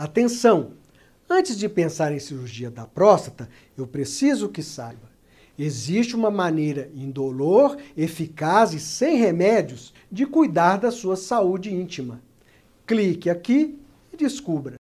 Atenção! Antes de pensar em cirurgia da próstata, eu preciso que saiba. Existe uma maneira indolor, eficaz e sem remédios de cuidar da sua saúde íntima. Clique aqui e descubra.